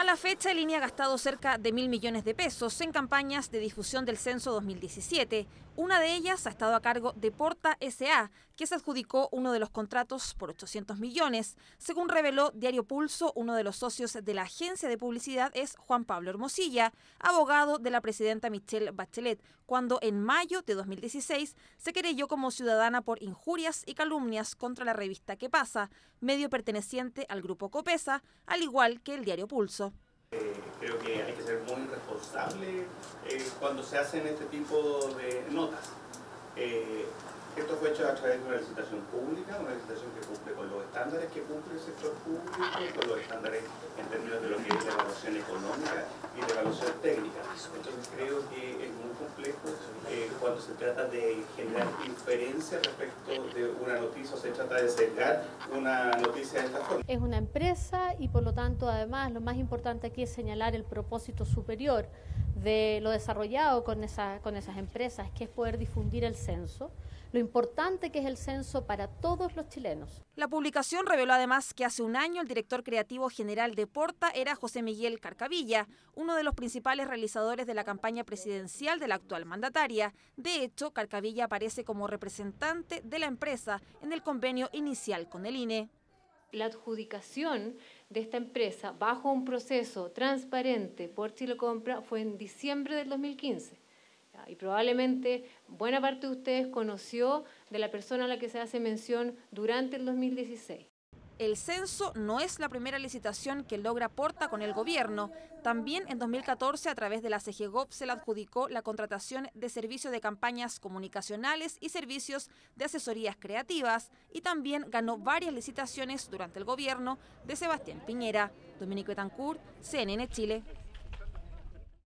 A la fecha, INE ha gastado cerca de mil millones de pesos en campañas de difusión del censo 2017. Una de ellas ha estado a cargo de Porta SA, que se adjudicó uno de los contratos por 800 millones. Según reveló Diario Pulso, uno de los socios de la agencia de publicidad es Juan Pablo Hermosilla, abogado de la presidenta Michelle Bachelet, cuando en mayo de 2016 se querelló como ciudadana por injurias y calumnias contra la revista Que pasa, medio perteneciente al grupo Copesa, al igual que el Diario Pulso. Eh, creo que hay que ser muy responsable eh, cuando se hacen este tipo de notas. Eh, esto fue hecho a través de una licitación pública, una licitación que cumple con los estándares que cumple el sector público, con los estándares en términos de lo que es la evaluación económica y de evaluación técnica. Entonces creo que es muy complejo cuando se trata de generar inferencia respecto de una noticia o se trata de sesgar una noticia de esta forma. Es una empresa y por lo tanto además lo más importante aquí es señalar el propósito superior de lo desarrollado con, esa, con esas empresas, que es poder difundir el censo lo importante que es el censo para todos los chilenos. La publicación reveló además que hace un año el director creativo general de Porta era José Miguel Carcavilla, uno de los principales realizadores de la campaña presidencial de la actual mandataria. De hecho, Carcavilla aparece como representante de la empresa en el convenio inicial con el INE. La adjudicación de esta empresa bajo un proceso transparente por Chile Compra fue en diciembre del 2015 y probablemente buena parte de ustedes conoció de la persona a la que se hace mención durante el 2016. El censo no es la primera licitación que logra Porta con el gobierno. También en 2014, a través de la CGGOP, se le adjudicó la contratación de servicios de campañas comunicacionales y servicios de asesorías creativas y también ganó varias licitaciones durante el gobierno de Sebastián Piñera. Dominico Etancourt, CNN Chile.